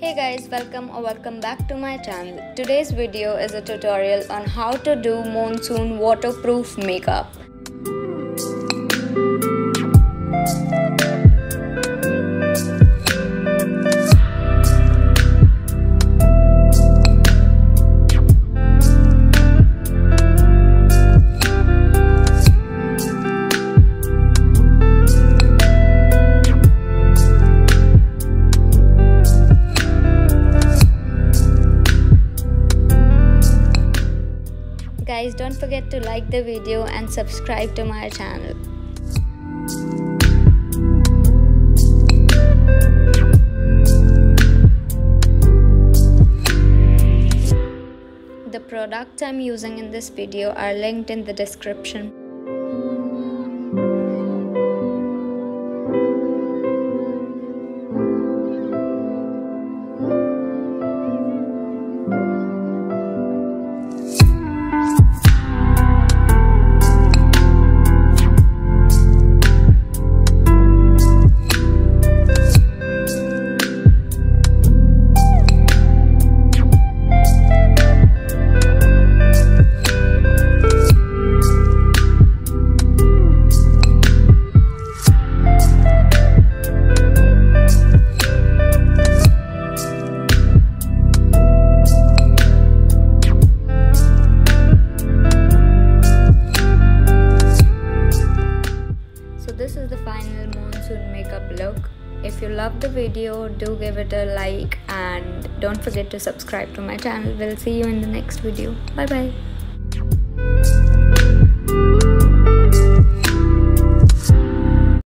Hey guys, welcome or welcome back to my channel. Today's video is a tutorial on how to do monsoon waterproof makeup. Guys, don't forget to like the video and subscribe to my channel. The products I'm using in this video are linked in the description. Makeup look. If you love the video, do give it a like and don't forget to subscribe to my channel. We'll see you in the next video. Bye bye.